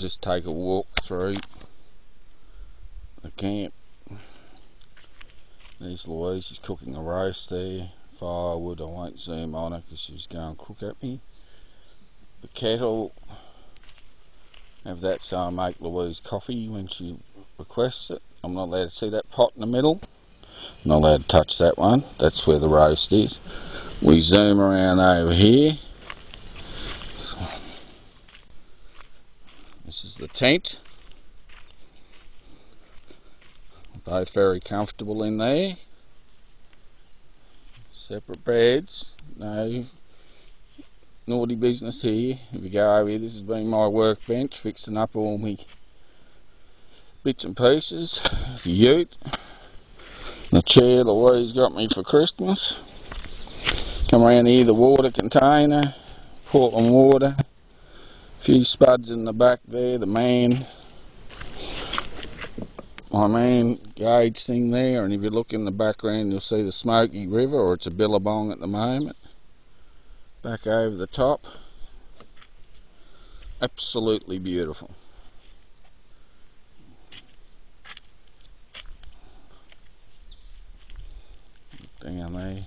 just take a walk through the camp. There's Louise, she's cooking a roast there. Firewood, I won't zoom on her because she's going to cook at me. The kettle, have that so I make Louise coffee when she requests it. I'm not allowed to see that pot in the middle. Not allowed to touch that one. That's where the roast is. We zoom around over here. This is the tent. Both very comfortable in there. Separate beds. No naughty business here. If you go over here, this has been my workbench, fixing up all my bits and pieces. The ute. The chair Louise got me for Christmas. Come around here, the water container, Portland water. Few spuds in the back there, the main my main gauge thing there and if you look in the background you'll see the Smokey River or it's a billabong at the moment. Back over the top. Absolutely beautiful. Down there.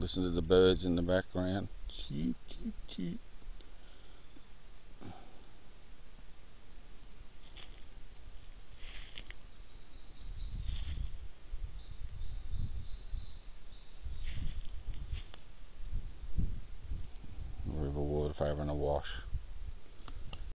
Listen to the birds in the background River cheat, cheat. And a wash.